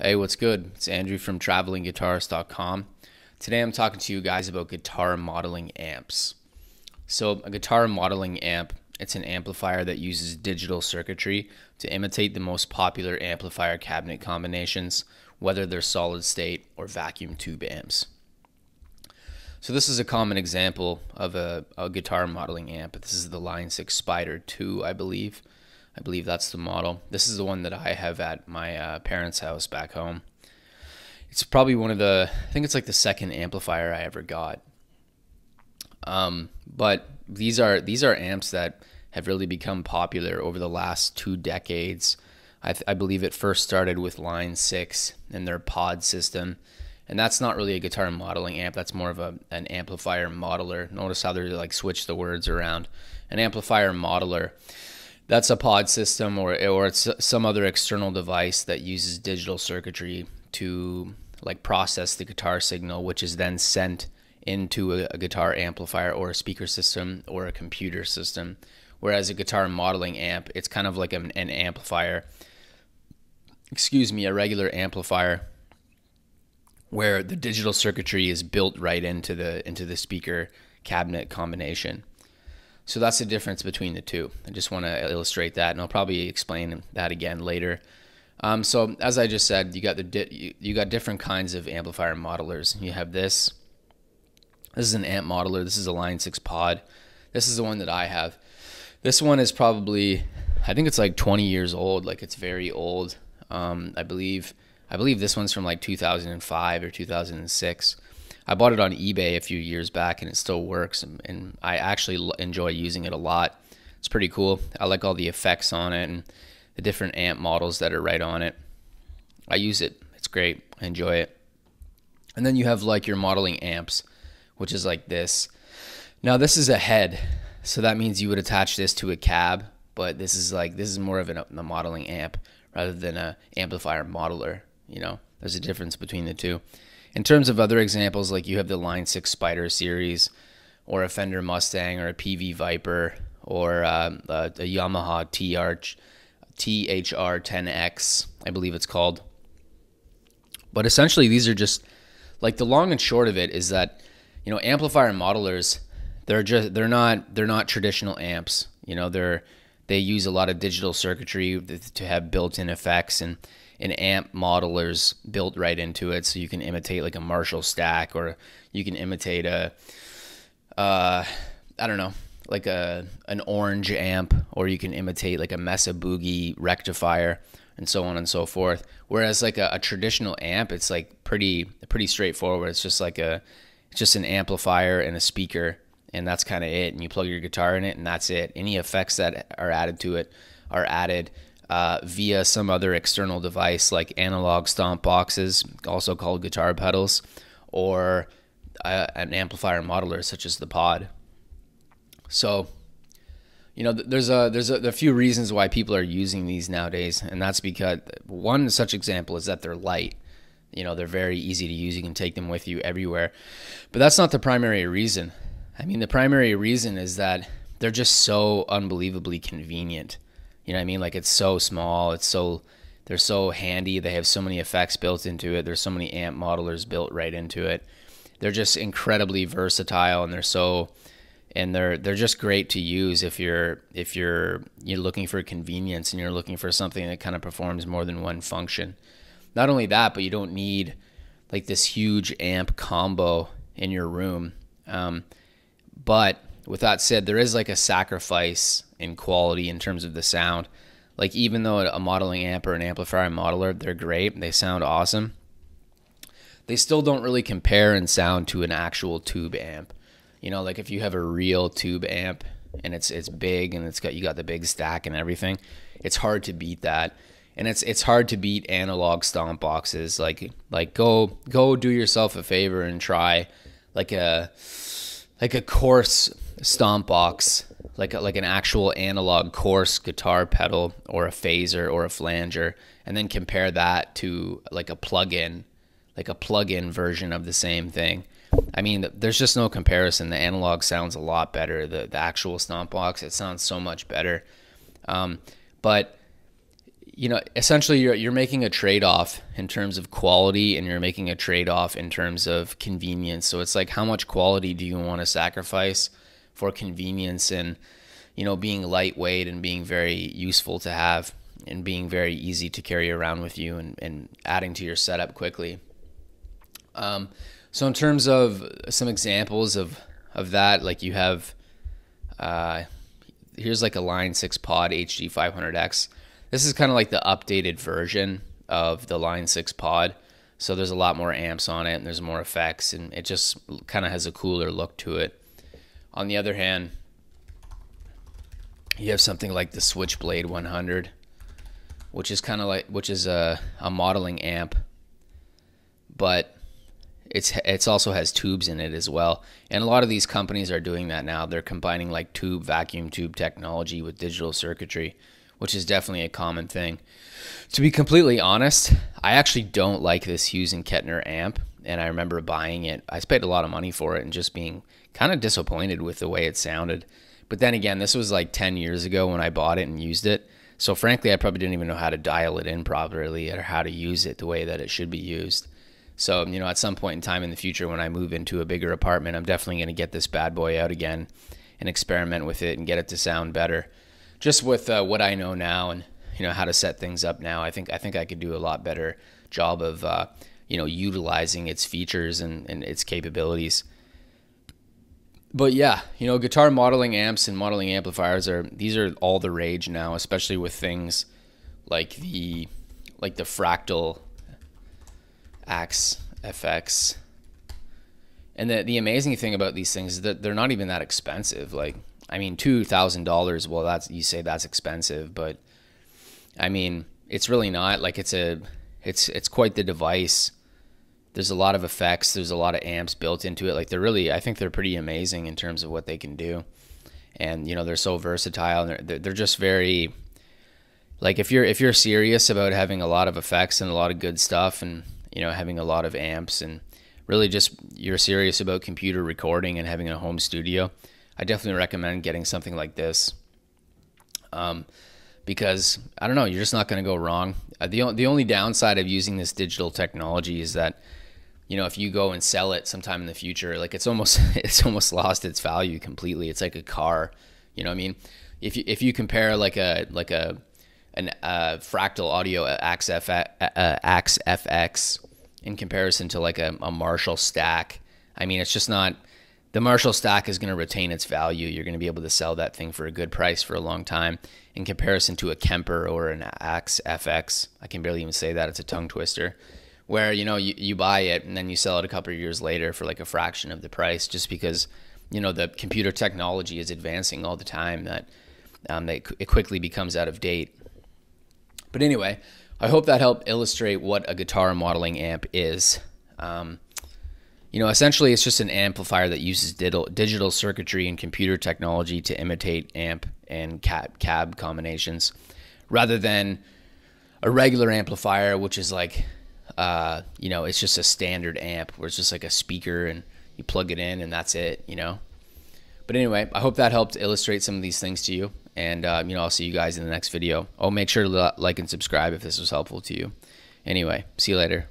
Hey, what's good? It's Andrew from travelingguitarist.com. Today I'm talking to you guys about guitar modeling amps. So, a guitar modeling amp, it's an amplifier that uses digital circuitry to imitate the most popular amplifier cabinet combinations, whether they're solid state or vacuum tube amps. So this is a common example of a, a guitar modeling amp. This is the Line 6 Spider 2, I believe. I believe that's the model. This is the one that I have at my uh, parents' house back home. It's probably one of the, I think it's like the second amplifier I ever got. Um, but these are these are amps that have really become popular over the last two decades. I, I believe it first started with Line Six and their Pod system, and that's not really a guitar modeling amp. That's more of a an amplifier modeler. Notice how they like switch the words around. An amplifier modeler that's a pod system or or it's some other external device that uses digital circuitry to like process the guitar signal which is then sent into a, a, guitar amplifier or a speaker system or a computer system. Whereas a guitar modeling amp it's kind of like an, an amplifier excuse me a regular amplifier where the digital circuitry is built right into the into the speaker cabinet combination so that's the difference between the two. I just want to illustrate that, and I'll probably explain that again later. Um, so as I just said, you got the di- you got different kinds of amplifier modelers. You have this. This is an amp modeler. This is a Line Six Pod. This is the one that I have. This one is probably, I think it's like 20 years old. Like it's very old. Um, I believe. I believe this one's from like 2005 or 2006. I bought it on eBay a few years back and it still works. And, and I actually enjoy using it a lot. It's pretty cool. I like all the effects on it and the different amp models that are right on it. I use it. It's great. I enjoy it. And then you have like your modeling amps, which is like this. Now this is a head, so that means you would attach this to a cab, but this is like this is more of a, a modeling amp rather than a amplifier modeler. You know, there's a difference between the two. In terms of other examples, like you have the Line 6 Spider series, or a Fender Mustang, or a Peavey Vypyr, or uh, a, a, Yamaha TR, THR 10X, I believe it's called. But essentially, these are just like the long and short of it is that you know amplifier modelers they're just they're not they're not traditional amps. You know they're they use a lot of digital circuitry to have built-in effects and an amp modelers built right into it, so you can imitate like a Marshall stack, or you can imitate a, uh, I don't know, like a an Orange amp, or you can imitate like a Mesa Boogie rectifier, and so on and so forth. Whereas like a, a traditional amp, it's like pretty pretty straightforward. It's just like a it's just an amplifier and a speaker, and that's kind of it. And you plug your guitar in it, and that's it. Any effects that are added to it are added uh, via some other external device like analog stomp boxes, also called guitar pedals, or uh, an amplifier modeler such as the Pod. So, you know, there's a there's a, a, few reasons why people are using these nowadays, and that's because one such example is that they're light. You know, they're very easy to use. You can take them with you everywhere, but that's not the primary reason. I mean, the primary reason is that they're just so unbelievably convenient. You know what I mean? Like it's so small. It's so they're so handy. They have so many effects built into it. There's so many amp modelers built right into it. They're just incredibly versatile and they're so and they're they're just great to use if you're if you're you're looking for convenience and you're looking for something that kind of performs more than one function. Not only that, but you don't need like this huge amp combo in your room. Um, but with that said, there is like a sacrifice in quality in terms of the sound. Like even though a modeling amp or an amplifier modeler, they're great, they sound awesome. They still don't really compare in sound to an actual tube amp. You know, like if you have a real tube amp and it's it's big and it's got you got the big stack and everything, it's hard to beat that. And it's it's hard to beat analog stomp boxes. Like like go go do yourself a favor and try like a like a chorus stomp box, like a, like an actual analog chorus guitar pedal or a phaser or a flanger, and then compare that to like a plug-in, like a plug-in version of the same thing. I mean, there's just no comparison. The analog sounds a lot better. The the actual stomp box, it sounds so much better. Um, but you know, essentially you're you're making a trade-off in terms of quality and you're making a trade-off in terms of convenience. So it's like how much quality do you want to sacrifice for convenience and you know, being lightweight and being very useful to have and being very easy to carry around with you and, and adding to your setup quickly. Um, so in terms of some examples of, of that, like you have, uh, here's like a Line 6 Pod HD 500X. This is kind of like the updated version of the Line 6 Pod. So there's a lot more amps on it and there's more effects and it just kind of has a cooler look to it. On the other hand, you have something like the Switchblade 100, which is kind of like which is a, a modeling amp, but it's it's also has tubes in it as well. And a lot of these companies are doing that now. They're combining like tube vacuum tube technology with digital circuitry, which is definitely a common thing. To be completely honest, I actually don't like this Hughes and Kettner amp, and I remember buying it. I spent a lot of money for it and just being kind of disappointed with the way it sounded. But then again, this was like 10 years ago when I bought it and used it. So frankly, I probably didn't even know how to dial it in properly or how to use it the way that it should be used. So, you know, at some point in time in the future when I move into a bigger apartment, I'm definitely going to get this bad boy out again and experiment with it and get it to sound better. Just with uh, what I know now and you know how to set things up now, I think I think I could do a lot better job of uh, you know utilizing its features and, and its capabilities but yeah, you know, guitar modeling amps and modeling amplifiers are these are all the rage now, especially with things like the like the Fractal Axe FX. And the the amazing thing about these things is that they're not even that expensive. Like I mean, two thousand dollars. Well, that's you say that's expensive, but I mean, it's really not. Like it's a, it's it's quite the device there's a lot of effects. There's a lot of amps built into it. Like they're really, I think they're pretty amazing in terms of what they can do. And you know, they're so versatile and they're they're just very like if you're if you're serious about having a lot of effects and a lot of good stuff and you know having a lot of amps and really just you're serious about computer recording and having a home studio, I definitely recommend getting something like this. Um, because I don't know, you're just not going to go wrong. Uh, the the only downside of using this digital technology is that you know, if you go and sell it sometime in the future, like it's almost it's almost lost its value completely. It's like a car, you know. what I mean, if you if you compare like a like a an uh, Fractal Audio Axe, uh, Axe FX in comparison to like a, a Marshall stack, I mean, it's just not. The Marshall stack is going to retain its value. You're going to be able to sell that thing for a good price for a long time in comparison to a Kemper or an Axe FX. I can barely even say that. It's a tongue twister where you know you, you buy it and then you sell it a couple of years later for like a fraction of the price just because you know the computer technology is advancing all the time that um, it quickly becomes out of date but anyway i hope that helped illustrate what a guitar modeling amp is um, you know essentially it's just an amplifier that uses digital, circuitry and computer technology to imitate amp and cab, cab combinations rather than a regular amplifier which is like uh, you know, it's just a standard amp where it's just like a speaker and you plug it in and that's it, you know. But anyway, I hope that helped illustrate some of these things to you. And, uh, you know, I'll see you guys in the next video. Oh, make sure to like and subscribe if this was helpful to you. Anyway, see you later.